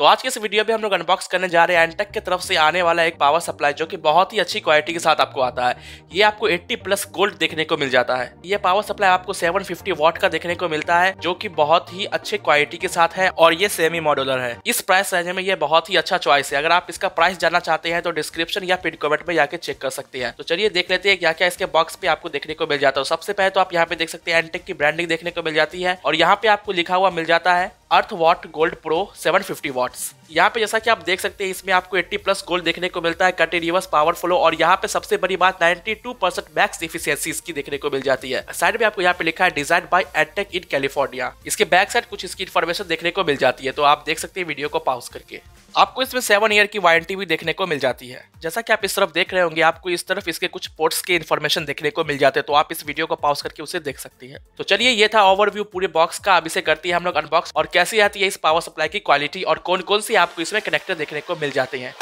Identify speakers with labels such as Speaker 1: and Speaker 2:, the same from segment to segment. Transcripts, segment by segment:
Speaker 1: तो आज के इस वीडियो में हम लोग अनबॉक्स करने जा रहे हैं एंटेक की तरफ़ से आने वाला एक पावर सप्लाई जो कि बहुत ही अच्छी क्वालिटी के साथ आपको आता है। ये आपको 80 प्लस गोल्ड देखने को मिल जाता है। ये पावर सप्लाई आपको 750 वॉट का देखने को मिलता है, जो कि बहुत ही अच्छे क्वालिटी के साथ है और ये सेमी मॉडुलर है। इस प्राइस रेंज में ये बहुत ही अच्छा चॉइस है। अगर आप इसका प्राइस जानना चाहते हैं तो डिस्क्रिप्शन या पिन कमेंट में जाके चेक कर सकते हैं। तो चलिए देख लेते हैं क्या क्या इसके बॉक्स पे आपको देखने को मिल जाता है। सबसे पहले तो आप यहाँ पे देख सकते हैं एंटेक की ब्रांडिंग देखने को मिल जाती है और यहाँ पे आपको लिखा हुआ मिल जाता है earth watt gold pro 750 watts. यहाँ पे जैसा कि आप देख सकते हैं, इसमें आपको 80 प्लस गोल्ड देखने को मिलता है कंटिन्यूस पावर फ्लो, और यहाँ पे सबसे बड़ी बात 92 परसेंट मैक्स इफिशियंसी इसकी देखने को मिल जाती है। साइड में आपको यहाँ पे लिखा है, डिज़ाइन बाय एटेक इन कैलिफ़ोर्निया। इसके बैक साइड कुछ इसकी इन्फॉर्मेशन देखने को मिल जाती है तो आप देख सकते हैं वीडियो को पाउस करके। आपको इसमें सेवन ईयर की वारंटी भी देखने को मिल जाती है। जैसा कि आप इस तरफ़ देख रहे होंगे, आपको इस तरफ़ इसके कुछ पोर्ट्स के इन्फॉर्मेशन देखने को मिल जाते हैं तो आप इस वीडियो को पाउस करके उसे देख सकती है। तो चलिए, ये था ओवरव्यू पूरे बॉक्स का। अब इसे करती है हम लोग अनबॉक्स और कैसी आती है इस पावर सप्लाई की क्वालिटी और कौन कौन सी आपको इसमें कनेक्टर देखने को मिल जाते हैं?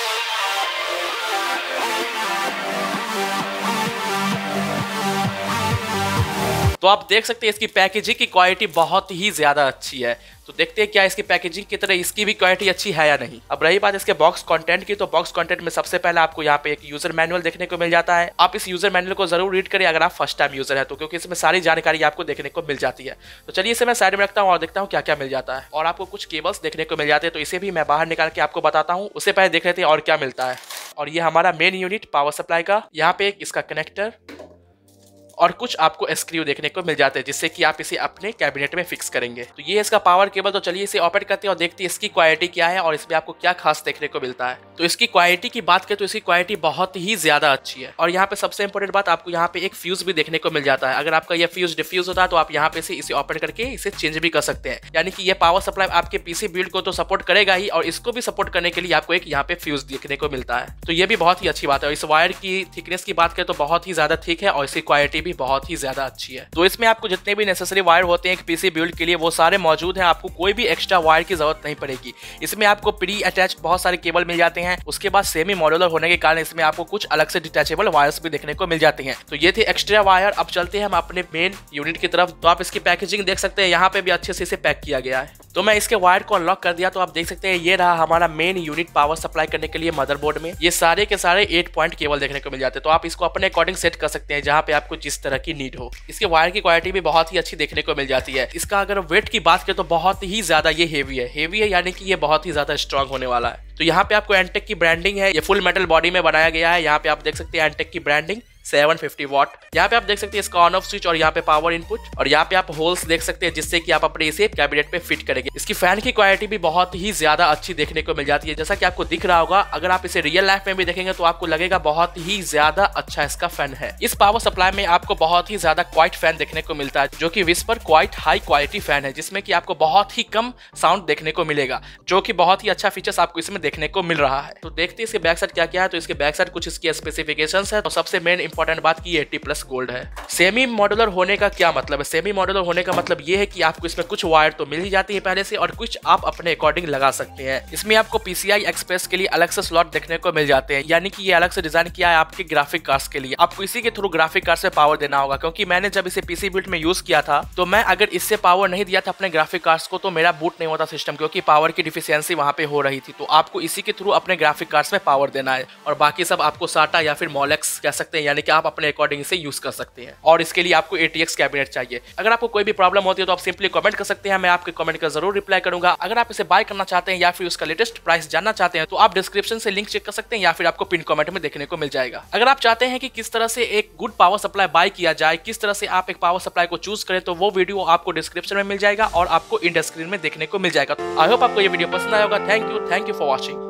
Speaker 1: तो आप देख सकते हैं इसकी पैकेजिंग की क्वालिटी बहुत ही ज़्यादा अच्छी है। तो देखते हैं क्या इसकी पैकेजिंग की तरह इसकी भी क्वालिटी अच्छी है या नहीं। अब रही बात इसके बॉक्स कंटेंट की तो बॉक्स कंटेंट में सबसे पहले आपको यहाँ पे एक यूज़र मैनुअल देखने को मिल जाता है। आप इस यूज़र मैनुअल को ज़रूर रीड करें अगर आप फ़र्स्ट टाइम यूज़र है तो क्योंकि इसमें सारी जानकारी आपको देखने को मिल जाती है। तो चलिए इसे मैं साइड में रखता हूँ और देखता हूँ क्या क्या मिल जाता है। और आपको कुछ केबल्स देखने को मिल जाते हैं तो इसे भी मैं बाहर निकाल के आपको बताता हूँ। उससे पहले देख लेते हैं और क्या मिलता है। और ये हमारा मेन यूनिट पावर सप्लाई का। यहाँ पे एक इसका कनेक्टर और कुछ आपको स्क्रू देखने को मिल जाते हैं, जिससे कि आप इसे अपने कैबिनेट में फिक्स करेंगे। तो ये इसका पावर केबल तो चलिए इसे ऑपरेट करते हैं और देखते हैं इसकी क्वालिटी क्या है और इसमें आपको क्या खास देखने को मिलता है। तो इसकी क्वालिटी की बात करें तो इसकी क्वालिटी बहुत ही ज़्यादा अच्छी है। और यहाँ पे सबसे इंपॉर्टेंट बात, आपको यहाँ पे एक फ्यूज भी देखने को मिल जाता है। अगर आपका ये फ्यूज डिफ्यूज होता है तो आप यहाँ पे इसे ऑपरेट करके इसे चेंज भी कर सकते हैं। यानी कि ये पावर सप्लाई आपके पीसी बिल्ड को तो सपोर्ट करेगा ही, और इसको भी सपोर्ट करने के लिए आपको एक यहाँ पे फ्यूज देखने को मिलता है। तो ये भी बहुत ही अच्छी बात है। और इस वायर की थिकनेस की बात करें तो बहुत ही ज़्यादा थिक है और इसकी क्वालिटी भी बहुत ही ज़्यादा अच्छी है। तो इसमें आपको जितने भी नेसेसरी वायर होते हैं एक पीसी बिल्ड के लिए, वो सारे मौजूद हैं। आपको कोई भी एक्स्ट्रा वायर की ज़रूरत नहीं पड़ेगी। इसमें आपको प्री अटैच बहुत सारे केबल मिल जाते हैं। उसके बाद सेमी मॉडुलर होने के कारण इसमें आपको कुछ अलग से डिटेचेबल वायर्स भी देखने को मिल जाते हैं। तो ये थे एक्स्ट्रा वायर अब चलते हैं हम अपने मेन यूनिट की तरफ़। तो आप इसकी पैकेजिंग देख सकते हैं। यहाँ पे भी अच्छे से इसे पैक किया गया है। तो मैं इसके वायर को अनलॉक कर दिया। तो आप देख सकते हैं, ये रहा हमारा मेन यूनिट पावर सप्लाई करने के लिए मदरबोर्ड में। ये सारे के सारे एट पॉइंट केबल देखने को मिल जाते हैं। तो आप इसको अपने अकॉर्डिंग सेट कर सकते हैं, जहाँ पे आपको जिस तरह की नीड हो। इसके वायर की क्वालिटी भी बहुत ही अच्छी देखने को मिल जाती है। इसका अगर वेट की बात करें तो बहुत ही ज़्यादा ये हेवी है। हेवी है यानी कि ये बहुत ही ज़्यादा स्ट्रॉन्ग होने वाला है। तो यहाँ पे आपको एंटेक की ब्रांडिंग है। ये फुल मेटल बॉडी में बनाया गया है। यहाँ पे आप देख सकते हैं एंटेक की ब्रांडिंग 750 वॉट। यहाँ पे आप देख सकते हैं इसका ऑन ऑफ़ स्विच और यहाँ पे पावर इनपुट और यहाँ पे आप होल्स देख सकते हैं जिससे कि आप अपने इसे कैबिनेट पे फिट करेंगे। इसकी फ़ैन की क्वालिटी भी बहुत ही ज़्यादा अच्छी देखने को मिल जाती है। जैसा कि आपको दिख रहा होगा, अगर आप इसे रियल लाइफ में भी देखेंगे तो आपको लगेगा बहुत ही ज़्यादा अच्छा इसका फ़ैन है। इस पावर सप्लाई में आपको बहुत ही ज़्यादा क्वाइट फ़ैन देखने को मिलता है, जो की whisper quiet high quality fan है, जिसमें की आपको बहुत ही कम साउंड देखने को मिलेगा, जो की बहुत ही अच्छा फीचर्स आपको इसमें देखने को मिल रहा है। तो देखते इसके बैक साइड क्या क्या है। तो इसके बैक साइड कुछ इसकी स्पेसिफिकेशन है। तो सबसे मेन इंपॉर्टेंट बात की एट्टी प्लस गोल्ड है। सेमी मॉडुलर होने का क्या मतलब है? सेमी मॉडुलर होने का मतलब ये है कि आपको इसमें कुछ वायर तो मिल ही जाती है पहले से और कुछ आप अपने अकॉर्डिंग लगा सकते हैं। इसमें आपको पीसीआई एक्सप्रेस के लिए अलग से स्लॉट देखने को मिल जाते हैं। यानी कि ये अलग से डिज़ाइन किया है आपके ग्राफिक कार्ड के लिए। आपको इसी के थ्रू ग्राफिक कार्ड से पावर देना होगा, क्योंकि मैंने जब इसे पीसी बिल्ट में यूज़ किया था तो मैं अगर इससे पावर नहीं दिया था अपने ग्राफिक कार्ड को तो मेरा बूट नहीं होता सिस्टम क्योंकि पावर की डिफिशियंसी वहाँ पे हो रही थी। तो आपको इसी के थ्रू अपने ग्राफिक कार्ड में पावर देना है। और बाकी सब आपको साटा या फिर मोलेक्स कह सकते हैं यानी कि आप अपने अकॉर्डिंग इसे यूज़ कर सकते हैं। और इसके लिए आपको एटीएक्स कैबिनेट चाहिए। अगर आपको कोई भी प्रॉब्लम होती है तो आप सिंपली कमेंट कर सकते हैं, मैं आपके कमेंट का ज़रूर रिप्लाई करूँगा। अगर आप इसे बाय करना चाहते हैं या फिर उसका लेटेस्ट प्राइस जानना चाहते हैं तो आप डिस्क्रिप्शन से लिंक चेक कर सकते हैं या फिर आपको पिन कमेंट में देखने को मिल जाएगा। अगर आप चाहते हैं कि किस तरह से एक गुड पावर सप्लाई बाय किया जाए, किस तरह से आप एक पावर सप्लाई को चूज़ करें तो वो वीडियो आपको डिस्क्रिप्शन में मिल जाएगा और आपको इंड स्क्रीन में देखने को मिल जाएगा। आई होप आपको ये वीडियो पसंद आया होगा। Thank you thank you for watching